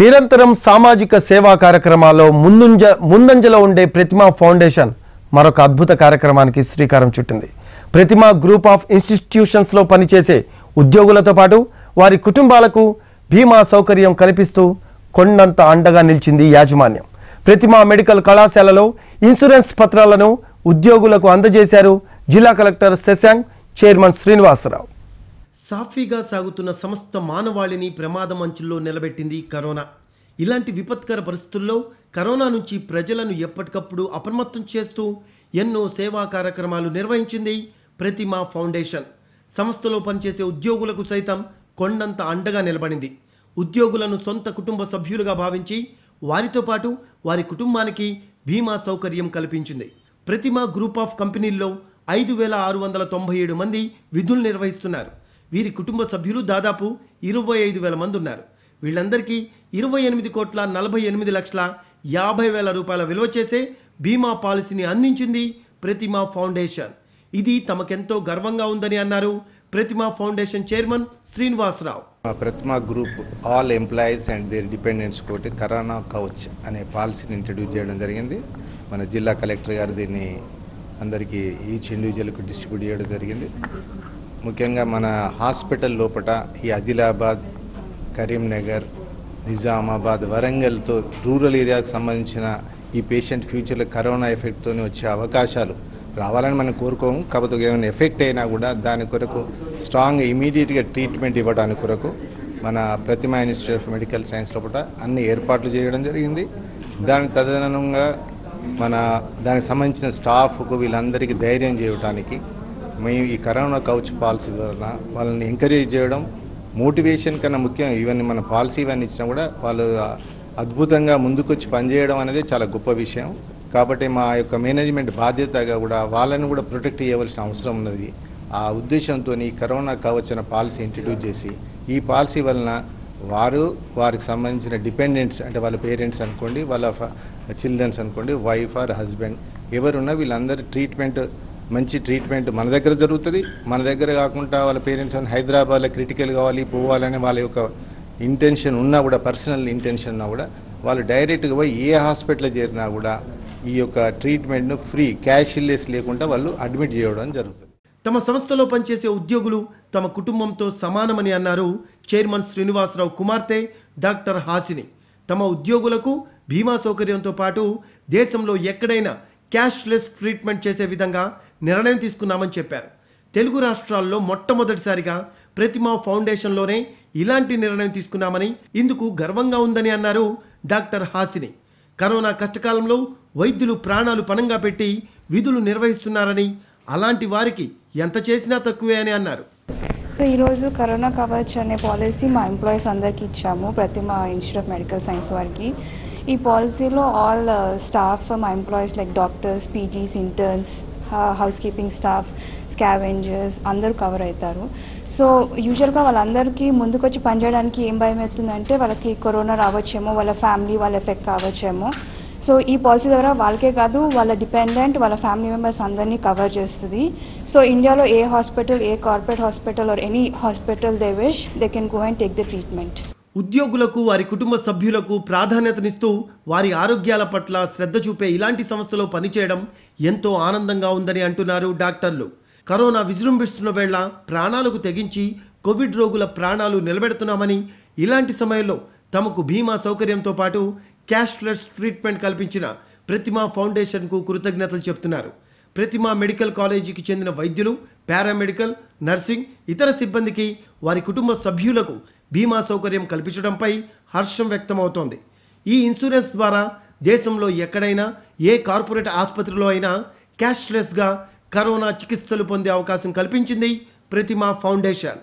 నిరంతరం సామాజిక సేవా కార్యక్రమాల్లో ముందుంజ ముందంజలో ఉండే ప్రతిమా ఫౌండేషన్ మరొక అద్భుత కార్యక్రమానికి శ్రీకారం చుట్టింది. ప్రతిమా గ్రూప్ ఆఫ్ ఇన్స్టిట్యూషన్స్లో పనిచేసే ఉద్యోగులతో పాటు వారి కుటుంబాలకు బీమా సౌకర్యం కల్పిస్తూ కొండంత అండగా నిలిచింది యాజమాన్యం. ప్రతిమా మెడికల్ కళాశాలలో ఇన్సూరెన్స్ పత్రాలను ఉద్యోగులకు అందజేశారు జిల్లా కలెక్టర్ శశాంక్ చైర్మన్ శ్రీనివాసరావు. సాఫీగా సాగుతున్న సమస్త మానవాళిని ప్రమాదం అంచుల్లో నిలబెట్టింది కరోనా. ఇలాంటి విపత్కర పరిస్థితుల్లో కరోనా నుంచి ప్రజలను ఎప్పటికప్పుడు అప్రమత్తం చేస్తూ ఎన్నో సేవా కార్యక్రమాలు నిర్వహించింది ప్రతిమా ఫౌండేషన్. సంస్థలో పనిచేసే ఉద్యోగులకు సైతం కొండంత అండగా నిలబడింది. ఉద్యోగులను సొంత కుటుంబ సభ్యులుగా భావించి వారితో పాటు వారి కుటుంబానికి బీమా సౌకర్యం కల్పించింది. ప్రతిమా గ్రూప్ ఆఫ్ కంపెనీల్లో ఐదు వేల ఆరు వందల తొంభై ఏడు మంది విధులు నిర్వహిస్తున్నారు. వీరి కుటుంబ సభ్యులు దాదాపు ఇరవై ఐదు వేల మంది ఉన్నారు. వీళ్ళందరికీ ఇరవై ఎనిమిది కోట్ల నలభై ఎనిమిది లక్షల యాభై వేల రూపాయల విలువ చేసే బీమా పాలసీని అందించింది ప్రతిమా ఫౌండేషన్. ఇది తమకెంతో గర్వంగా ఉందని అన్నారు Prathima foundation chairman Srinivasa Rao. Prathima group all employees and their dependents కోటి కరోనా కవచ్ అనే పాలసీని ఇంట్రడ్యూస్ చేయడం జరిగింది. మన జిల్లా కలెక్టర్ గారు దీన్ని అందరికీ ఈచ్ ఇండివిజువల్కి డిస్ట్రిబ్యూట్ చేయడం జరిగింది. ముఖ్యంగా మన హాస్పిటల్ లోపల ఈ ఆదిలాబాద్ కరీంనగర్ నిజామాబాద్ వరంగల్తో రూరల్ ఏరియాకు సంబంధించిన ఈ పేషెంట్ ఫ్యూచర్లో కరోనా ఎఫెక్ట్తో వచ్చే అవకాశాలు రావాలని మనం కోరుకోము. కాకపోతే ఏమైనా ఎఫెక్ట్ అయినా కూడా దాని కొరకు స్ట్రాంగ్ ఇమీడియట్గా ట్రీట్మెంట్ ఇవ్వడానికి కొరకు మన Prathima institute of medical science లోపల అన్ని ఏర్పాట్లు చేయడం జరిగింది. దాని తదనంగా మన దానికి సంబంధించిన స్టాఫ్కు వీళ్ళందరికీ ధైర్యం చేయడానికి మేము ఈ కరోనా కౌచ్ పాలసీ ద్వారా వాళ్ళని ఎంకరేజ్ చేయడం మోటివేషన్ కన్నా ముఖ్యం. ఇవన్నీ మన పాలసీ ఇవన్నీ ఇచ్చినా కూడా వాళ్ళు అద్భుతంగా ముందుకొచ్చి పనిచేయడం అనేది చాలా గొప్ప విషయం. కాబట్టి మా యొక్క మేనేజ్మెంట్ బాధ్యతగా కూడా వాళ్ళని కూడా ప్రొటెక్ట్ చేయవలసిన అవసరం ఉన్నది. ఆ ఉద్దేశంతో ఈ కరోనా కవచ్ పాలసీ ఇంట్రడ్యూస్ చేసి ఈ పాలసీ వలన వారు వారికి సంబంధించిన డిపెండెంట్స్ అంటే వాళ్ళ పేరెంట్స్ అనుకోండి వాళ్ళ చిల్డ్రన్స్ అనుకోండి వైఫ్ ఆర్ హస్బెండ్ ఎవరున్నా వీళ్ళందరి ట్రీట్మెంట్ మంచి ట్రీట్మెంట్ మన దగ్గర జరుగుతుంది. మన దగ్గర కాకుండా వాళ్ళ పేరెంట్స్ హైదరాబాద్లో క్రిటికల్ కావాలి పోవాలని వాళ్ళ యొక్క ఇంటెన్షన్ ఉన్నా కూడా పర్సనల్ ఇంటెన్షన్ ఉన్నా కూడా వాళ్ళు డైరెక్ట్గా పోయి ఏ హాస్పిటల్లో చేరినా కూడా ఈ యొక్క ట్రీట్మెంట్ను ఫ్రీ క్యాష్లెస్ లేకుండా వాళ్ళు అడ్మిట్ చేయడం జరుగుతుంది. తమ సంస్థలో పనిచేసే ఉద్యోగులు తమ కుటుంబంతో సమానమని అన్నారు చైర్మన్ శ్రీనివాసరావు కుమార్తె డాక్టర్ హాసిని. తమ ఉద్యోగులకు బీమా సౌకర్యంతో పాటు దేశంలో ఎక్కడైనా క్యాష్లెస్ ట్రీట్మెంట్ చేసే విధంగా నిర్ణయం తీసుకున్నామని చెప్పారు. తెలుగు రాష్ట్రాల్లో మొట్టమొదటిసారిగా ప్రతిమ ఫౌండేషన్లోనే ఇలాంటి నిర్ణయం తీసుకున్నామని ఇందుకు గర్వంగా ఉందని అన్నారు డాక్టర్ హాసిని. కరోనా కష్టకాలంలో వైద్యులు ప్రాణాలు పణంగా పెట్టి విధులు నిర్వహిస్తున్నారని అలాంటి వారికి ఎంత చేసినా తక్కువే అని అన్నారు. సో ఈరోజు కరోనా కవచ్ అనే పాలసీ మా ఎంప్లాయీస్ అందరికీ ఇచ్చాము ప్రతి మా ఇన్స్టిట్యూట్ ఆఫ్ మెడికల్ సైన్స్ వారికి. ఈ పాలసీలో ఆల్ స్టాఫ్ మా employees like doctors PGs interns housekeeping staff scavengers అందరూ కవర్ అవుతారు. సో యూజువల్గా వాళ్ళందరికీ ముందుకొచ్చి పనిచేయడానికి ఏం భయం అవుతుందంటే వాళ్ళకి కరోనా రావచ్చేమో వాళ్ళ ఫ్యామిలీ వాళ్ళ ఎఫెక్ట్ కావచ్చేమో. సో ఈ పాలసీ ద్వారా వాళ్ళకే కాదు వాళ్ళ డిపెండెంట్ వాళ్ళ ఫ్యామిలీ మెంబర్స్ అందరినీ కవర్ చేస్తుంది. సో ఇండియాలో ఏ hospital A corporate hospital or any hospital they wish they can go and take the treatment ఉద్యోగులకు వారి కుటుంబ సభ్యులకు ప్రాధాన్యతనిస్తూ వారి ఆరోగ్యాల పట్ల శ్రద్ధ చూపే ఇలాంటి సంస్థలో పనిచేయడం ఎంతో ఆనందంగా ఉందని అంటున్నారు డాక్టర్లు. కరోనా విజృంభిస్తున్న వేళ ప్రాణాలకు తెగించి కోవిడ్ రోగుల ప్రాణాలు నిలబెడుతున్నామని ఇలాంటి సమయంలో తమకు బీమా సౌకర్యంతో పాటు క్యాష్లెస్ ట్రీట్మెంట్ కల్పించిన ప్రతిమా ఫౌండేషన్కు కృతజ్ఞతలు చెప్తున్నారు. ప్రతిమా మెడికల్ కాలేజీకి చెందిన వైద్యులు పారామెడికల్ నర్సింగ్ ఇతర సిబ్బందికి వారి కుటుంబ సభ్యులకు బీమా సౌకర్యం కల్పించడంపై హర్షం వ్యక్తమవుతోంది. ఈ ఇన్సూరెన్స్ ద్వారా దేశంలో ఎక్కడైనా ఏ కార్పొరేట్ ఆసుపత్రిలో అయినా క్యాష్లెస్గా కరోనా చికిత్సలు పొందే అవకాశం కల్పించింది ప్రతిమా ఫౌండేషన్.